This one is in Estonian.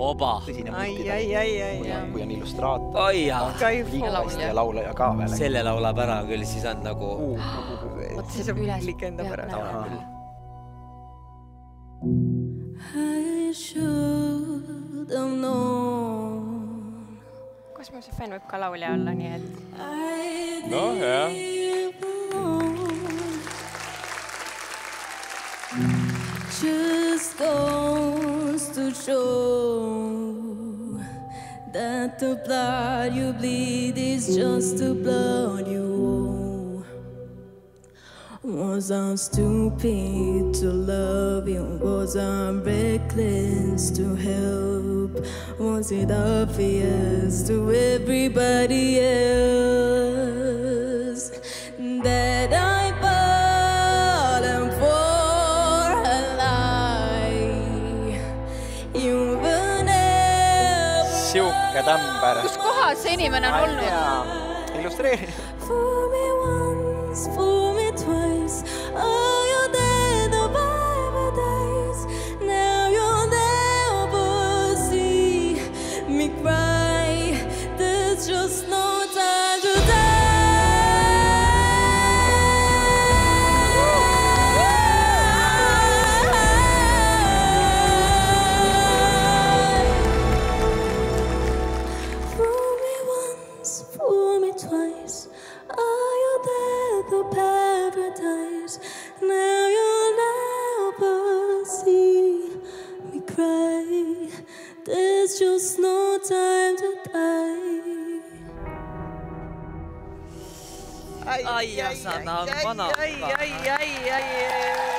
oba. tõsine ai, kui on, illustraator, oi jaa, liigakaist ja laulja ka veel. selle laulab ära küll, siis on nagu vot siis on Üles pillik enda pärast. I should have known. kosmose fänn võib ka laulja olla, nii et noh, jah. Just goes to show that the blood you bleed is just the blood you owe. Was I stupid to love you? Was I reckless to help? Was it obvious to everybody else sihuke tämber. kus kohas see inimene on olnud? illustreeri. Fool me There's just no time to die. Ay, ay, ay, ay, ay, ay, ay, ay, ay, ay, ay.